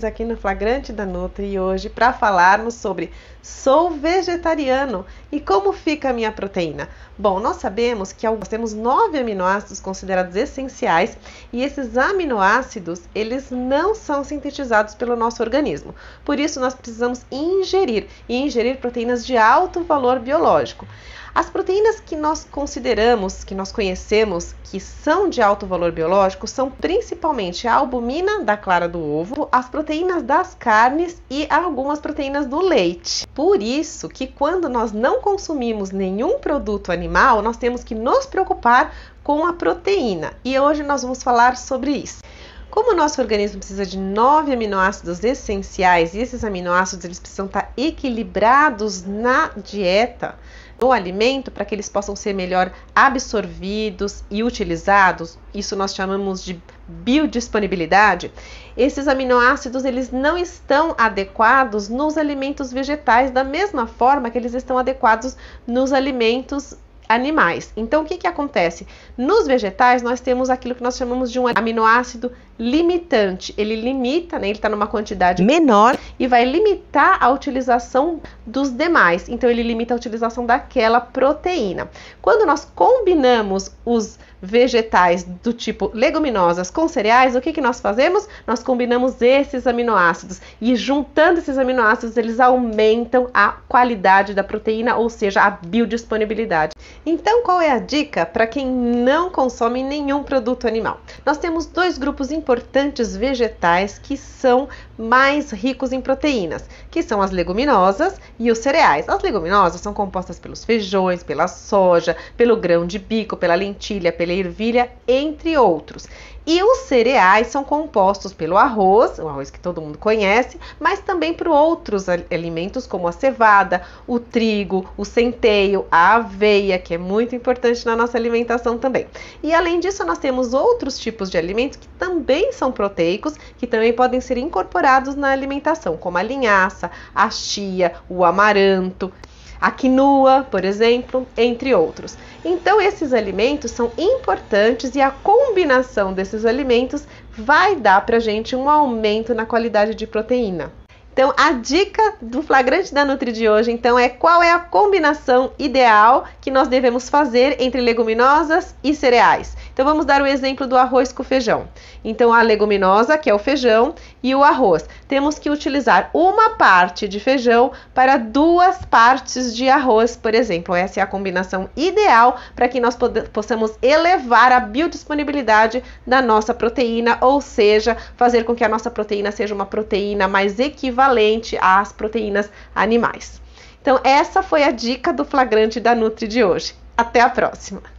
aqui no Flagrante da Nutri hoje para falarmos sobre sou vegetariano e como fica a minha proteína. Bom, nós sabemos que nós temos nove aminoácidos considerados essenciais e esses aminoácidos eles não são sintetizados pelo nosso organismo. Por isso nós precisamos ingerir e ingerir proteínas de alto valor biológico. As proteínas que nós consideramos, que nós conhecemos, que são de alto valor biológico, são principalmente a albumina da clara do ovo, as proteínas das carnes e algumas proteínas do leite. Por isso que quando nós não consumimos nenhum produto animal, nós temos que nos preocupar com a proteína. E hoje nós vamos falar sobre isso. Como o nosso organismo precisa de nove aminoácidos essenciais e esses aminoácidos eles precisam estar equilibrados na dieta, no alimento para que eles possam ser melhor absorvidos e utilizados. Isso nós chamamos de biodisponibilidade. Esses aminoácidos eles não estão adequados nos alimentos vegetais da mesma forma que eles estão adequados nos alimentos animais. Então, o que, que acontece? Nos vegetais, nós temos aquilo que nós chamamos de um aminoácido limitante. Ele limita, né, ele está numa quantidade menor e vai limitar a utilização dos demais. Então, ele limita a utilização daquela proteína. Quando nós combinamos os vegetais do tipo leguminosas com cereais, o que, que nós fazemos? Nós combinamos esses aminoácidos e juntando esses aminoácidos, eles aumentam a qualidade da proteína, ou seja, a biodisponibilidade. Então, qual é a dica para quem não consome nenhum produto animal? Nós temos dois grupos importantes vegetais que são mais ricos em proteínas, que são as leguminosas e os cereais. As leguminosas são compostas pelos feijões, pela soja, pelo grão de bico, pela lentilha, pela ervilha, entre outros. E os cereais são compostos pelo arroz, o arroz que todo mundo conhece, mas também por outros alimentos como a cevada, o trigo, o centeio, a aveia, que é muito importante na nossa alimentação também. E além disso, nós temos outros tipos de alimentos que também são proteicos, que também podem ser incorporados na alimentação, como a linhaça, a chia, o amaranto a quinoa, por exemplo, entre outros. Então, esses alimentos são importantes e a combinação desses alimentos vai dar para gente um aumento na qualidade de proteína. Então, a dica do flagrante da Nutri de hoje, então, é qual é a combinação ideal que nós devemos fazer entre leguminosas e cereais. Então vamos dar o exemplo do arroz com feijão. Então a leguminosa, que é o feijão, e o arroz. Temos que utilizar uma parte de feijão para duas partes de arroz, por exemplo. Essa é a combinação ideal para que nós possamos elevar a biodisponibilidade da nossa proteína, ou seja, fazer com que a nossa proteína seja uma proteína mais equivalente às proteínas animais. Então, essa foi a dica do flagrante da Nutri de hoje. Até a próxima!